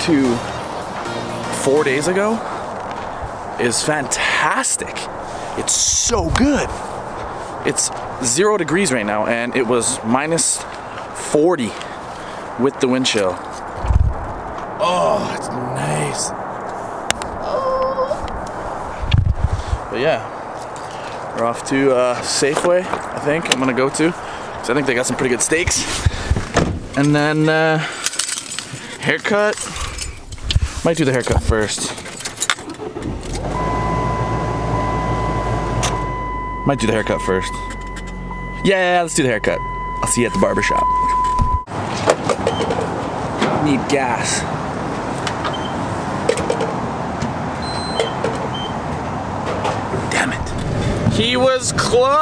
to four days ago is fantastic. It's so good. It's zero degrees right now and it was minus 40 with the wind chill. Oh, it's nice. Oh. But yeah, we're off to uh, Safeway, I think I'm gonna go to. Cause I think they got some pretty good steaks. And then uh, haircut. Might do the haircut first. Might do the haircut first. Yeah, let's do the haircut. I'll see you at the barbershop. Need gas. Damn it. He was closed.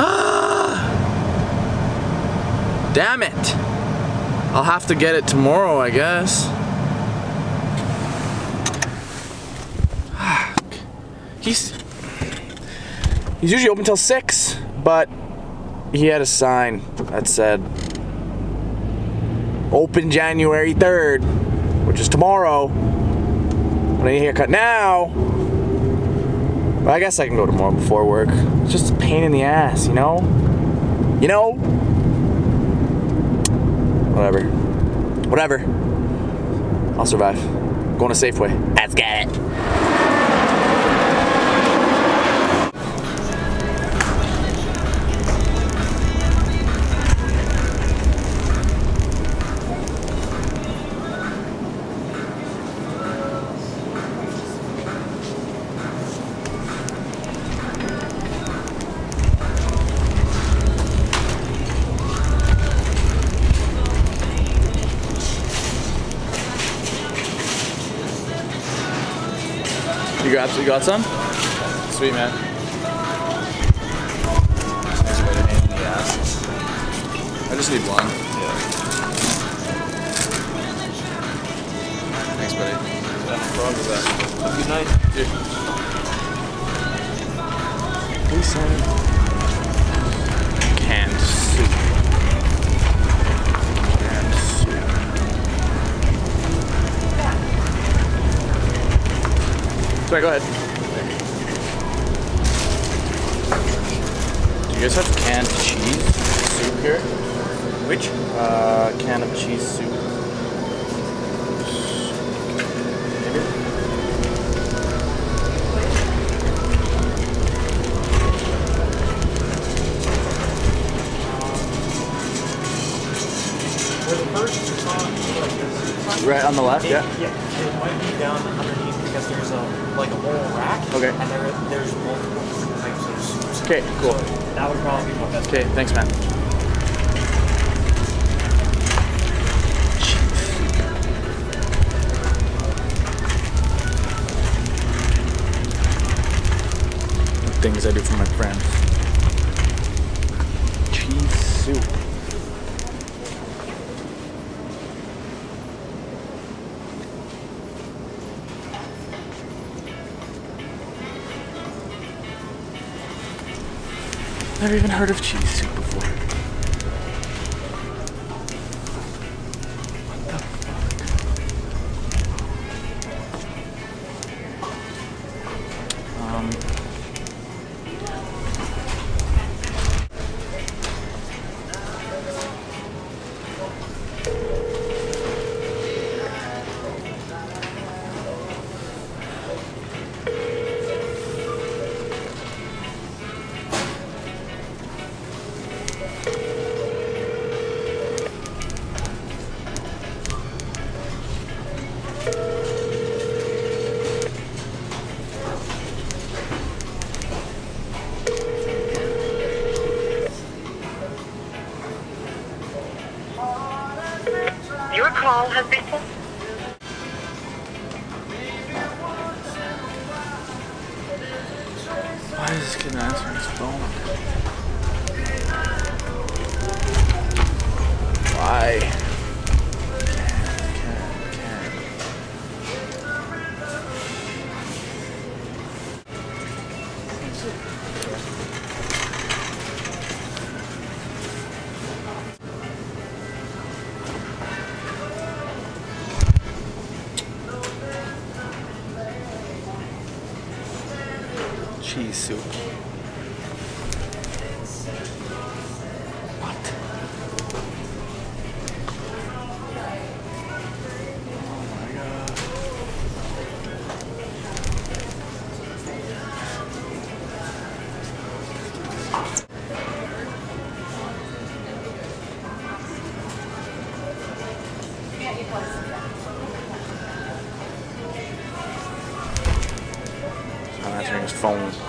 Ah. Damn it. I'll have to get it tomorrow, I guess. He's he's usually open till six, but he had a sign that said open January 3rd, which is tomorrow. But I need a haircut now. I guess I can go tomorrow before work. It's just a pain in the ass, you know? You know? Whatever. Whatever. I'll survive. Going to Safeway. Let's get it. Got you got some? Sweet man. Nice way to hang the ass. I just need one. Yeah. Thanks, buddy. Problem with that. Have a good night. Sign Canned Sorry, go ahead. Do you guys have canned cheese soup here? Which? Uh, can of cheese soup. Where the first is on, like this. Right on the left, yeah. Yeah, it might be down because there's a like a whole rack. Okay. And there there's multiple types of. Okay, cool. So that would probably be my best. Okay, thanks, man. Things I do for my friends. Cheese soup. I've never even heard of cheese soup before. Your call. Why is this kid answering his phone? Why? Can, can, can. Cheese soup. Oh his phone.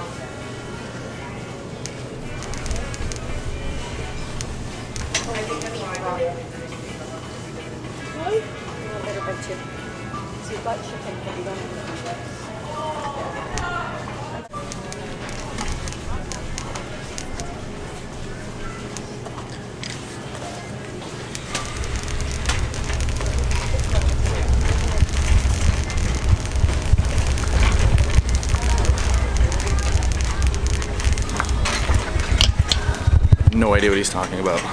No idea what he's talking about.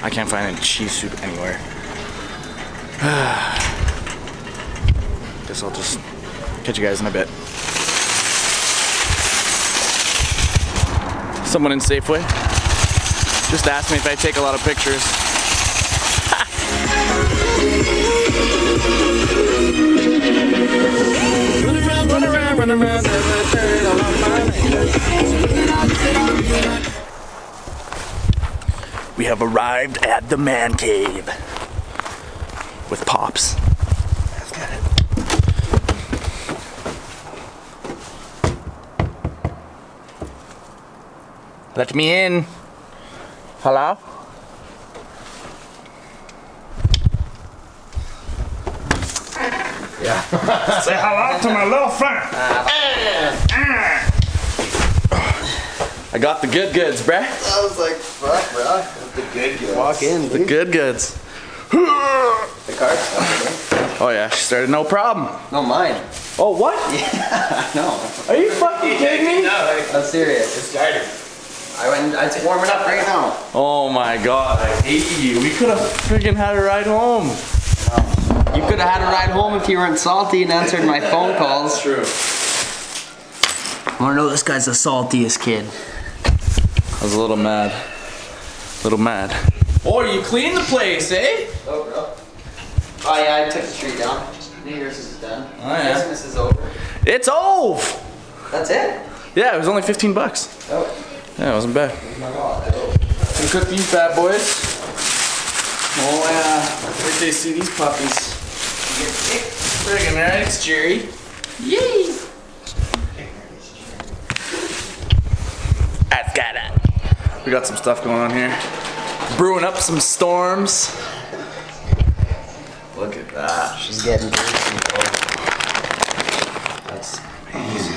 I can't find any cheese soup anywhere. Guess I'll just catch you guys in a bit. Someone in Safeway? Just asked me if I take a lot of pictures. We have arrived at the man cave with Pops. Let's get it. Let me in. Hello? Yeah. Say hello to my little friend. Ah. Ah. I got the good goods, bruh. I was like, fuck, bro. That's the good good. Walk in, The good goods. The car's Oh yeah, she started no problem. No, mine. Oh what? No. Are you fucking kidding me? No, I'm serious. It's started. I went, it's warming up right now. Oh my god, I hate you. We could have freaking had a ride home. You could have had a ride home if you weren't salty and answered my phone calls. True. Wanna know this guy's the saltiest kid. I was a little mad. Little mad. Oh, you cleaned the place, eh? Oh, bro. Oh, yeah, I took the tree down. New Year's is done. Oh, yeah. Christmas is over. It's over! That's it? Yeah, it was only 15 bucks. Oh, Yeah, it wasn't bad. my god. Oh. We cook these bad boys. Oh yeah, wait till they see these puppies. Friggin' right, it's Jerry. Yay! I've got it. We got some stuff going on here. Brewing up some storms. Look at that. She's getting greasy. That's amazing.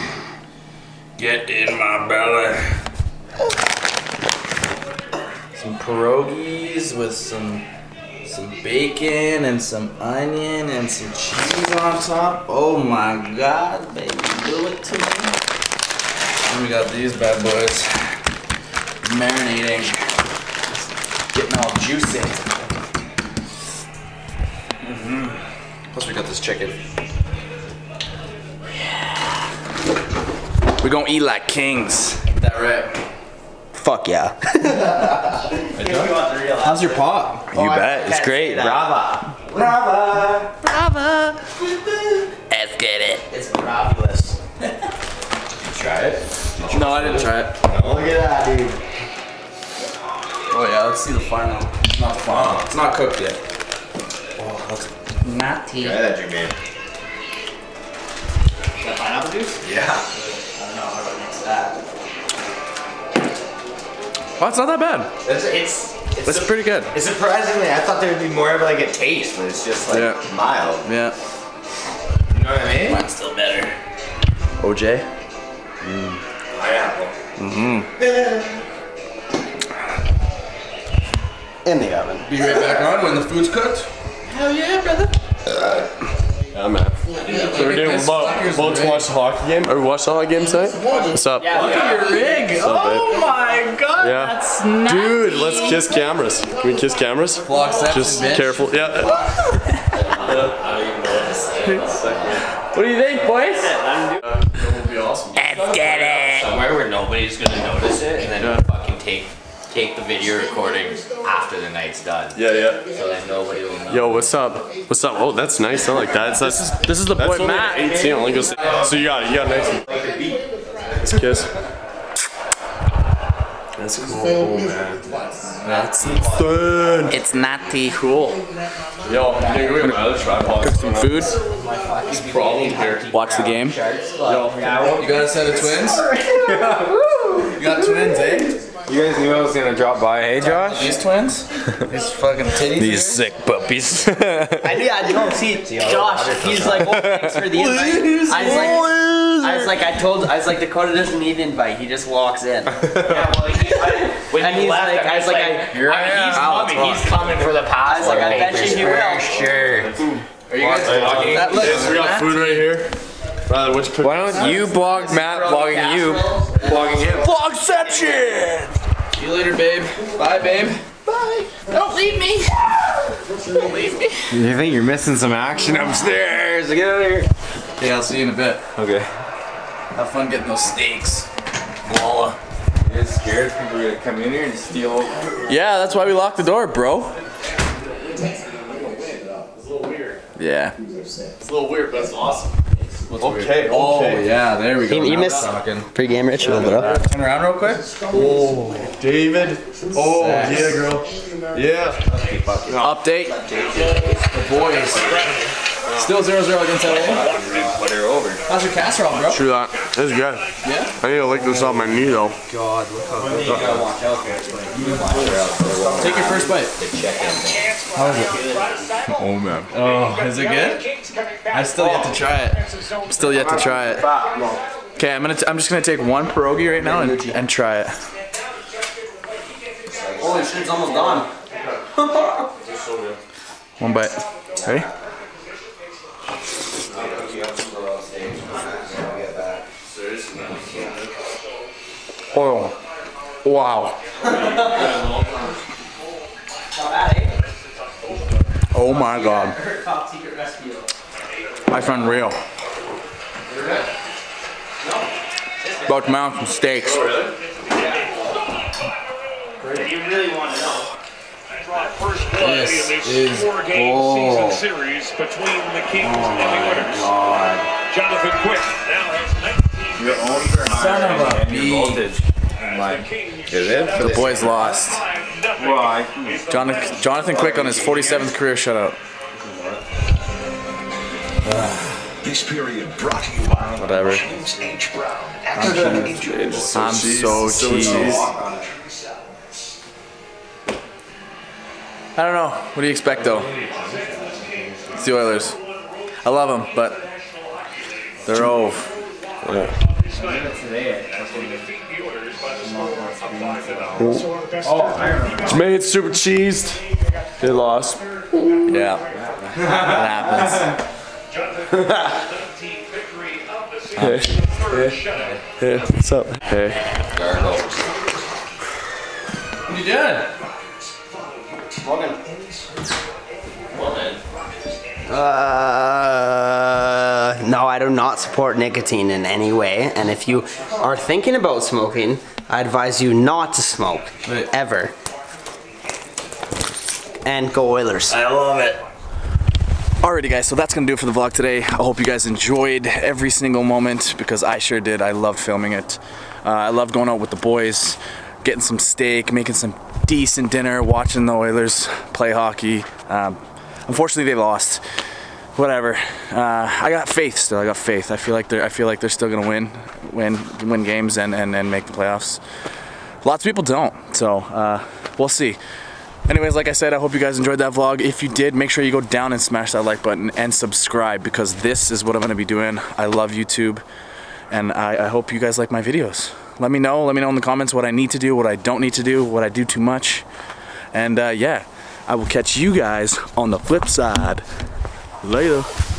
Get in my belly. Some pierogies with some some bacon and some onion and some cheese on top. Oh my god, baby, do it to me. And we got these bad boys marinating, getting all juicy. hmm Plus we got this chicken. We're gonna eat like kings. That right? Fuck yeah. How's your pop? You bet. It's great. Brava. Brava. Brava. Let's get it. It's marvelous. Try it. No, I didn't try it. Look at that, dude. Yeah, let's see the final. It's not the final. It's not cooked yet. Oh, that's natty. Try that, Jermaine. That pineapple juice? Yeah. I don't know how to mix that. Well, it's not that bad. It's it's it's, It's su- pretty good. it's surprisingly. I thought there would be more of like a taste, but it's just like Yeah. mild. Yeah. You know what I mean? Mine's still better. OJ. Pineapple. Mm-hmm. In the oven. Be right back on when the food's cooked. Hell yeah, brother. Yeah, man. So we're doing about, about to watch the hockey game. Or watch watched the hockey game tonight? What's up? Look at your rig. Oh my god, Yeah. that's natty. Dude, let's kiss cameras. Can we kiss cameras? Just bitch. careful. Yeah. What do you think, boys? be awesome. Let's get it. Somewhere where nobody's gonna notice it, and then Yeah. fucking take take the video recording after the night's done. Yeah, yeah. So then nobody will know. Yo, what's up? What's up? Oh, that's nice. I like that. That's, that's, This is the boy only Matt. 18. Let me go say. So you got it. You got nice. and- Let's kiss. That's cool, man. That's insane. It's natty. Cool. Yo, you think we have my other tripod? Some food. problem here. Watch the game. Yo, You got a set of twins? you got twins, eh? You guys knew I was gonna drop by. Hey, Josh. These twins? These fucking titties. These sick puppies. I knew, I don't see it. Josh. He's like, oh, thanks for the invite. I was like, I was like, I told, I was like, Dakota doesn't need an invite. He just walks in. Yeah, well, he, I, when And he he's left, like- I was like, I, Here I am. he's coming. He's coming for the I was like, I bet you he will. Sure. Are you guys vlogging? That looks we got food right here. Rather, which Why don't you blog Matt vlogging you, vlogging him? Vlogception! See you later, babe. Bye, babe. Bye. Don't leave me. Don't leave me. You think you're missing some action upstairs? Get out of here. Yeah, I'll see you in a bit. Okay. Have fun getting those steaks. Voila. You guys scared people are gonna come in here and steal? Yeah, that's why we locked the door, bro. It's a little weird. Yeah. It's a little weird, but it's awesome. What's Okay, Oh, okay. yeah, there we go. You- you missed- talking. Pre-game ritual, bro. Turn around real quick. Oh, David. Oh, yeah, girl. Yeah. Update. The boys. Still 0-0 against LA. Put her over. How's your casserole, bro? True that. It's good. Yeah? I need to lick this off my knee though. God, look how good that is. Take your first bite. Oh man. Oh, is it good? I've still yet to try it. Still yet to try it. Okay, I'm gonna. T- I'm just gonna take one pierogi right now and, and try it. Holy shit, it's almost gone. One bite. Ready? Oh, wow. Oh my god. I found real. About to mount some steaks. Oh, you really want to know. First play This in this is four-game season series between the Kings and the Oilers. Jonathan Quick now has 19 Son of a bee. the Is it? The boys lost. Why? Jonathan, Jonathan Quick on his 47th career shutout. This period brought you by Whatever. James H. Brown. Extra enjoyable. I'm so cheese. I don't know. What do you expect though? It's the Oilers. I love them, but they're over. Defeat the Oilers by the score of five to nothing. So our best It's made it super cheesed. They lost. Yeah, that happens. Jonathan 19th victory of the season. Third shutout. Hey, what's up? Hey. What you doing? Uh, no, I do not support nicotine in any way. And if you are thinking about smoking, I advise you not to smoke Right. ever. And go Oilers. I love it. Alrighty guys, so that's gonna do it for the vlog today. I hope you guys enjoyed every single moment because I sure did. I loved filming it. Uh, I loved going out with the boys, getting some steak, making some decent dinner, watching the Oilers play hockey. Um, unfortunately, they lost. Whatever. Uh, I got faith still. I got faith. I feel like they're. I feel like they're still gonna win, win, win games and and, and make the playoffs. Lots of people don't. So uh, we'll see. Anyways, like I said, I hope you guys enjoyed that vlog. If you did, make sure you go down and smash that like button and subscribe because this is what I'm gonna be doing. I love YouTube and I, I hope you guys like my videos. Let me know, let me know in the comments what I need to do, what I don't need to do, what I do too much. And uh, yeah, I will catch you guys on the flip side. Later.